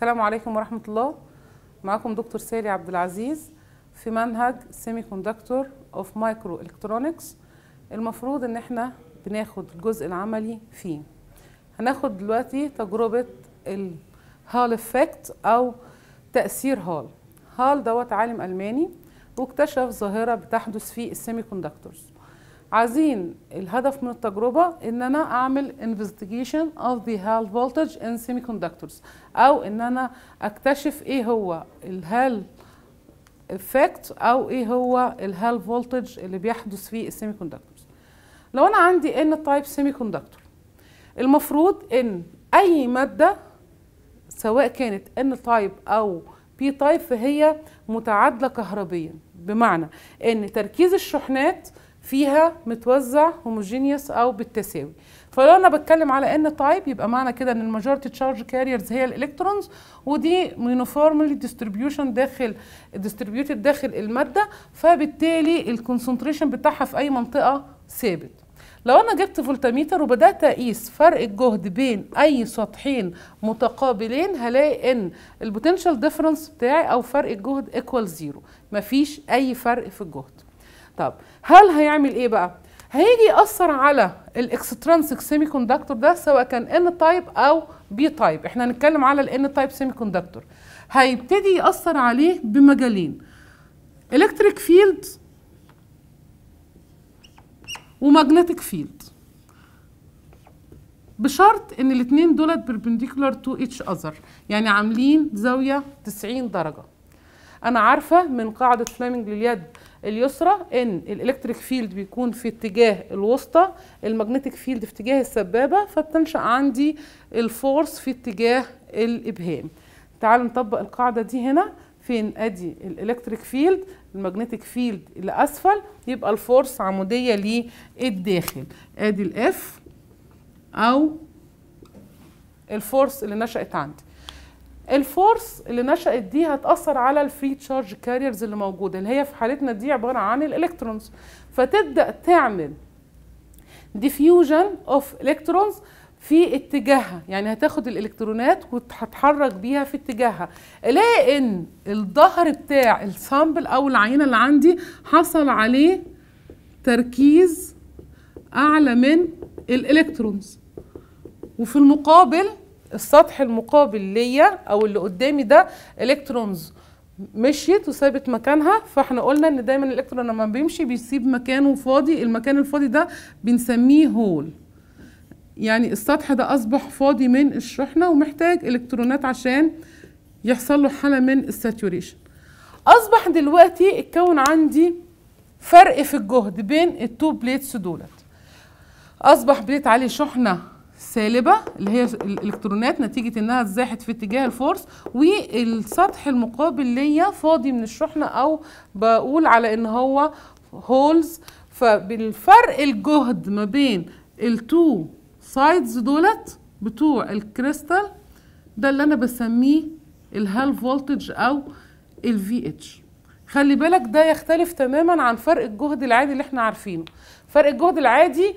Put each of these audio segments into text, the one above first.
السلام عليكم ورحمة الله. معكم دكتور سالي عبد العزيز في منهج semiconductor of microelectronics المفروض إن إحنا بناخد الجزء العملي فيه. هناخد دلوقتي تجربة ال Hall effect أو تأثير هال هال دوت عالم ألماني واكتشف ظاهرة بتحدث في ال semiconductors عايزين الهدف من التجربة إن أنا أعمل investigation of the Hall voltage in semiconductors. أو إن أنا أكتشف إيه هو ال Hall effect أو إيه هو ال Hall voltage اللي بيحدث في ال semi لو أنا عندي N-type semi المفروض إن أي مادة سواء كانت N-type أو P-type فهي متعادلة كهربيا. بمعنى إن تركيز الشحنات فيها متوزع homogeneous أو بالتساوي. فلو أنا بتكلم على N-type يبقى معنى كده إن ال majority charge carriers هي ال electrons ودي uniformly distribution داخل distributed داخل المادة فبالتالي ال concentration بتاعها في أي منطقة ثابت. لو أنا جبت فولتميتر وبدأت أقيس فرق الجهد بين أي سطحين متقابلين هلاقي إن ال potential difference بتاعي أو فرق الجهد equal zero مفيش أي فرق في الجهد. طب هل هيعمل إيه بقى؟ هيجي يأثر على ال extrinsic semiconductor ده سواء كان N-type أو P-type إحنا هنتكلم على ال N-type semiconductor هيبتدي يأثر عليه بمجالين. electric field و magnetic field بشرط إن الاثنين دولت perpendicular to each other يعني عاملين زاوية 90 درجة. أنا عارفة من قاعدة فليمنج لليد اليسرى إن ال electric field بيكون في اتجاه الوسطى ال magnetic field في اتجاه السبابة فبتنشأ عندي ال force في اتجاه الإبهام. تعالوا نطبق القاعدة دي هنا. فين؟ أدي ال electric field ال magnetic field لأسفل يبقى ال force عمودية للداخل. أدي ال F أو ال force اللي نشأت عندي. ال force اللي نشأت دي هتأثر على ال free charge carriers اللي موجودة اللي هي في حالتنا دي عبارة عن ال electrons. فتبدأ تعمل diffusion of electrons في اتجاهها يعني هتاخد الإلكترونات وهتحرك بيها في اتجاهها. ألاقي إن الظهر بتاع ال sample أو العينة اللي عندي حصل عليه تركيز أعلى من ال electrons. وفي المقابل السطح المقابل ليا أو اللي قدامي ده electrons مشيت وسابت مكانها فإحنا قلنا إن دايما الإلكترون لما بيمشي بيسيب مكانه فاضي المكان الفاضي ده بنسميه hole يعني السطح ده أصبح فاضي من الشحنة ومحتاج إلكترونات عشان يحصل له حالة من ال saturation. أصبح دلوقتي اتكون عندي فرق في الجهد بين ال two plates دولت. أصبح plate عليه شحنة سالبة اللي هي الإلكترونات نتيجة إنها اتزاحت في اتجاه ال force والسطح المقابل ليا فاضي من الشحنة أو بقول على إن هو holes فبالفرق الجهد ما بين ال two sides دولت بتوع الكريستال ده اللي أنا بسميه ال Hall voltage أو ال VH خلي بالك ده يختلف تماما عن فرق الجهد العادي اللي إحنا عارفينه. فرق الجهد العادي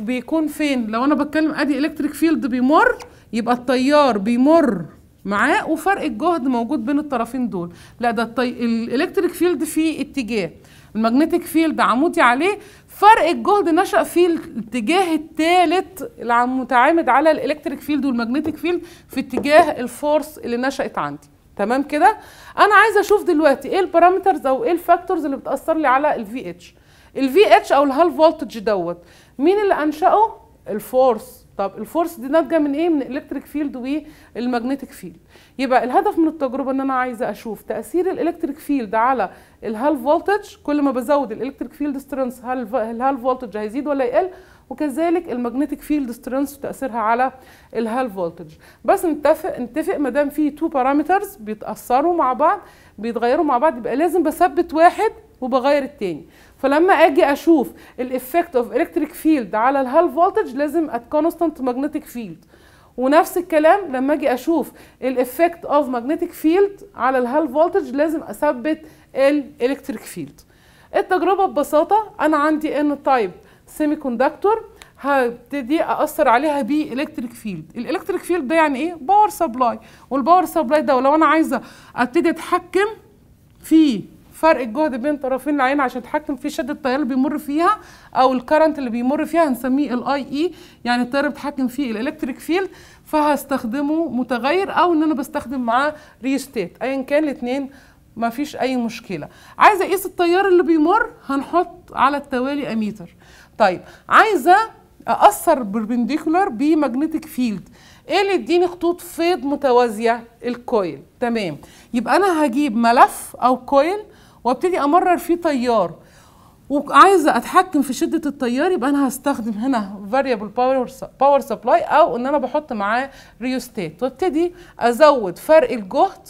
بيكون فين؟ لو أنا بتكلم أدي electric field بيمر يبقى التيار بيمر معاه وفرق الجهد موجود بين الطرفين دول. لا ده الطي... ال electric field في اتجاه. ال magnetic field عمودي عليه فرق الجهد نشأ في الاتجاه الثالث المتعامد على ال electric field وال magnetic field في اتجاه ال force اللي نشأت عندي. تمام كده؟ أنا عايزة أشوف دلوقتي إيه ال parameters أو إيه ال factors اللي بتأثر لي على ال VH ال VH أو ال Hall voltage دوت مين اللي أنشأه؟ ال force طب ال force دي ناتجة من إيه؟ من ال electric field وال magnetic field يبقى الهدف من التجربة إن أنا عايزة أشوف تأثير ال electric field على ال Hall voltage كل ما بزود ال electric field strength هل ال Hall voltage هيزيد ولا يقل؟ وكذلك ال magnetic field strength وتاثيرها على ال Hall voltage بس نتفق نتفق ما دام في two parameters بيتأثروا مع بعض بيتغيروا مع بعض يبقى لازم بثبت واحد وبغير التاني. فلما آجي أشوف ال effect of electric field على ال Hall voltage لازم at constant magnetic field ونفس الكلام لما آجي أشوف ال effect of magnetic field على ال Hall voltage لازم أثبت ال electric field التجربة ببساطة أنا عندي N-type semiconductor هبتدي أثر عليها ب electric field ال electric field ده يعني إيه؟ power supply وال power supply ده ولو أنا عايزة أبتدي أتحكم في فرق الجهد بين طرفين العينة عشان أتحكم في شدة التيار اللي بيمر فيها أو ال current اللي بيمر فيها هنسميه ال IE يعني التيار بيتحكم فيه ال electric field فهستخدمه متغير أو إن أنا بستخدم معاه ريستيت ايا كان الاثنين ما فيش أي مشكلة. عايزة أقيس التيار اللي بيمر؟ هنحط على التوالي اميتر طيب عايزة اثر perpendicular ب magnetic field إيه اللي يديني خطوط فيض متوازية؟ ال coil. تمام. يبقى أنا هجيب ملف أو coil وأبتدي أمرر فيه تيار وعايزة أتحكم في شدة التيار يبقى أنا هستخدم هنا variable power power supply أو إن أنا بحط معاه ريوستات وأبتدي أزود فرق الجهد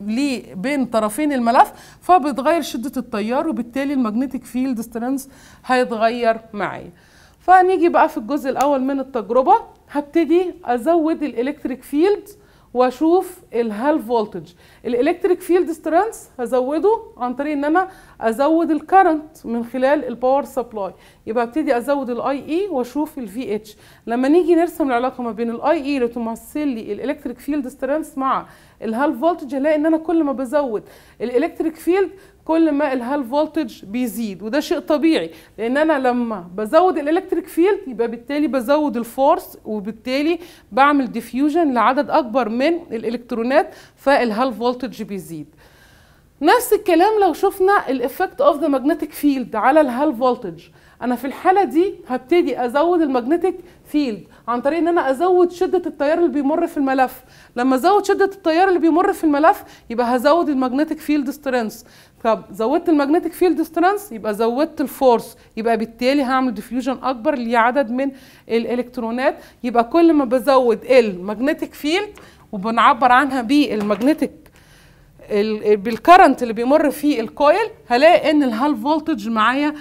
ليه بين طرفين الملف فبتغير شدة التيار وبالتالي ال magnetic field strength هيتغير معايا فنيجي بقى في الجزء الأول من التجربة. هبتدي أزود ال electric field وأشوف ال Hall voltage ال electric field strength هزوده عن طريق إن أنا أزود ال current من خلال ال power supply يبقى ابتدي أزود الاي اي وأشوف الفي اتش لما نيجي نرسم العلاقة ما بين ال IE اللي تمثل لي ال electric field strength مع ال Hall voltage هلاقي إن أنا كل ما بزود ال electric field كل ما ال Hall voltage بيزيد وده شيء طبيعي. لأن أنا لما بزود ال electric field يبقى بالتالي بزود ال force وبالتالي بعمل diffusion لعدد أكبر من الالكترونات فال Hall voltage بيزيد. نفس الكلام لو شفنا ال effect of the magnetic field على ال Hall voltage أنا في الحالة دي هبتدي أزود ال magnetic field عن طريق إن أنا أزود شدة التيار اللي بيمر في الملف. لما أزود شدة التيار اللي بيمر في الملف يبقى هزود ال magnetic field strength طب زودت ال magnetic field strength يبقى زودت ال force يبقى بالتالي هعمل diffusion أكبر لعدد من الإلكترونات. يبقى كل ما بزود ال magnetic field وبنعبر عنها بال magnetic بال current اللي بيمر فيه ال coil هلاقي إن ال Hall voltage معايا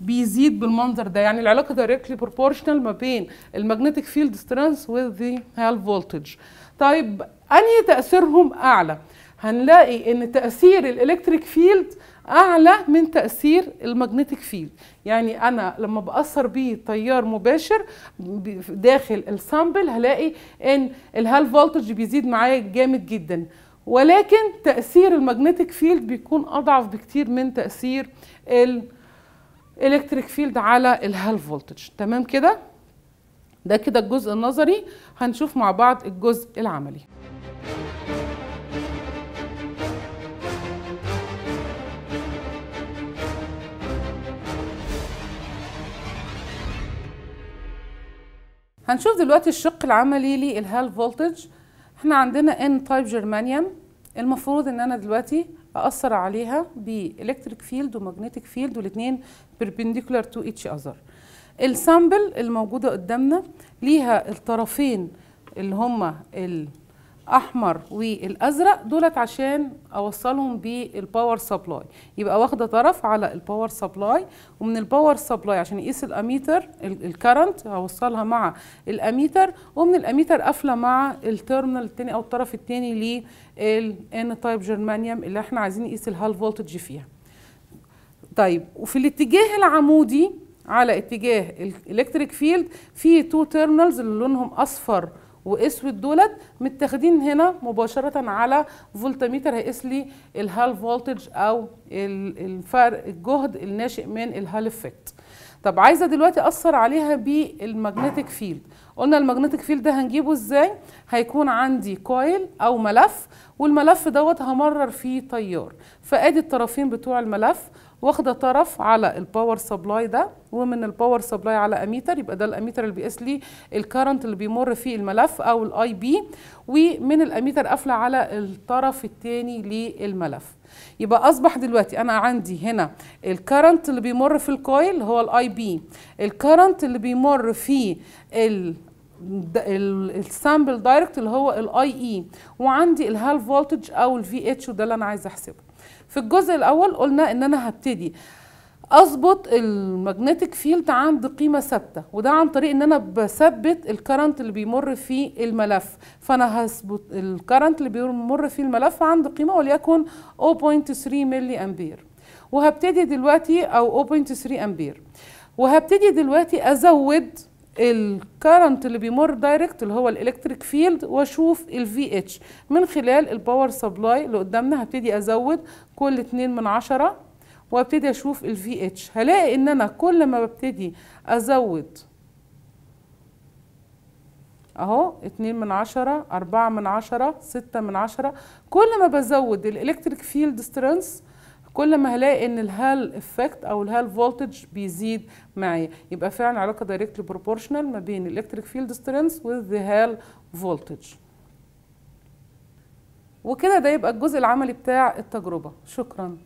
بيزيد بالمنظر ده. يعني العلاقة directly proportional ما بين ال magnetic field strength with the Hall voltage طيب أنهي تأثيرهم أعلى؟ هنلاقي إن تأثير ال electric field أعلى من تأثير ال magnetic field يعني أنا لما بأثر بيه تيار مباشر داخل ال sample هلاقي إن ال Hall voltage بيزيد معايا جامد جدا. ولكن تأثير ال magnetic field بيكون أضعف بكتير من تأثير ال electric field على ال Hall voltage تمام كده؟ ده كده الجزء النظري. هنشوف مع بعض الجزء العملي. هنشوف دلوقتي الشق العملي لل Hall voltage إحنا عندنا N-type germanium المفروض إن أنا دلوقتي اثر عليها ب electric field و magnetic field والاثنين perpendicular to each other. ال sample الموجودة قدامنا ليها الطرفين اللي هما الاحمر والأزرق دولت عشان أوصلهم بال power supply يبقى واخدة طرف على ال power supply ومن ال power supply عشان يقيس ال ammeter ال current هوصلها مع الأميتر ومن الأميتر قافلة مع ال terminal الثاني أو الطرف الثاني لل N-type germanium اللي إحنا عايزين نقيس ال Hall voltage فيها. طيب وفي الاتجاه العمودي على اتجاه ال electric field في two terminals اللي لونهم أصفر وإسود دولت متاخدين هنا مباشرة على فولتميتر هيقيس لي ال Hall voltage أو الفرق الجهد الناشئ من ال Hall effect طب عايزة دلوقتي أثر عليها بال magnetic field. قلنا ال magnetic field ده هنجيبه إزاي؟ هيكون عندي coil أو ملف والملف دوت همرر فيه تيار. فآدي الطرفين بتوع الملف واخدة طرف على ال power supply ده ومن ال power supply على اميتر يبقى ده الاميتر اللي بيقيس لي ال current اللي بيمر فيه الملف أو ال I B ومن الاميتر قافلة على الطرف الثاني للملف. يبقى أصبح دلوقتي أنا عندي هنا ال current اللي بيمر في ال coil هو ال I B ال current اللي بيمر في ال ال sample direct اللي هو ال I E وعندي ال Hall voltage أو ال V H وده اللي أنا عايزة أحسبه. في الجزء الأول قلنا إن أنا هبتدي أظبط ال magnetic field عند قيمة ثابتة وده عن طريق إن أنا بثبت ال current اللي بيمر في الملف. فأنا هثبت ال current اللي بيمر في الملف عند قيمة وليكن 0.3 ملي أمبير. وهبتدي دلوقتي أو 0.3 أمبير. وهبتدي دلوقتي أزود ال current اللي بيمر direct اللي هو ال electric field واشوف ال V H من خلال ال power supply اللي قدامنا هبتدي أزود كل اتنين من عشرة وأبتدي أشوف ال V H هلاقي إن أنا كل ما ببتدي أزود أهو اتنين من عشرة أربعة من عشرة ستة من عشرة كل ما بزود ال electric field strength كل ما هلاقي إن ال Hall effect أو ال Hall voltage بيزيد معايا. يبقى فعلا علاقة directly proportional ما بين ال electric field strength the Hall voltage وكده ده يبقى الجزء العملي بتاع التجربة. شكرا.